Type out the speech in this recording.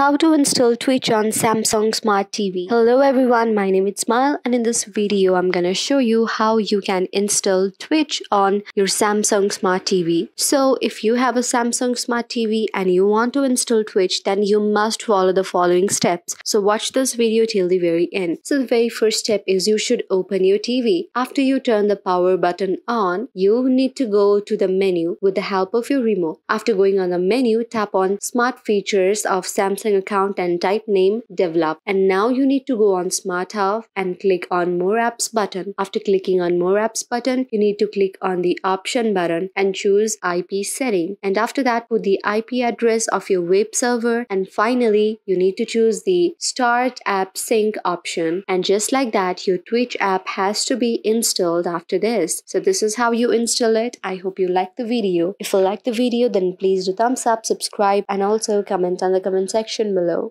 How to install Twitch on Samsung Smart TV. Hello everyone, my name is Smile and in this video I'm gonna show you how you can install Twitch on your Samsung Smart TV. So if you have a Samsung Smart TV and you want to install Twitch then you must follow the following steps. So watch this video till the very end. So the very first step is you should open your TV. After you turn the power button on, you need to go to the menu with the help of your remote. After going on the menu, tap on Smart Features of Samsung Samsung account and type name develop. And now you need to go on Smart Hub and click on More Apps button. After clicking on More Apps button, you need to click on the Option button and choose IP setting. And after that, put the IP address of your web server. And finally, you need to choose the Start App Sync option. And just like that, your Twitch app has to be installed after this. So this is how you install it. I hope you like the video. If you like the video, then please do thumbs up, subscribe, and also comment on the comment section section below.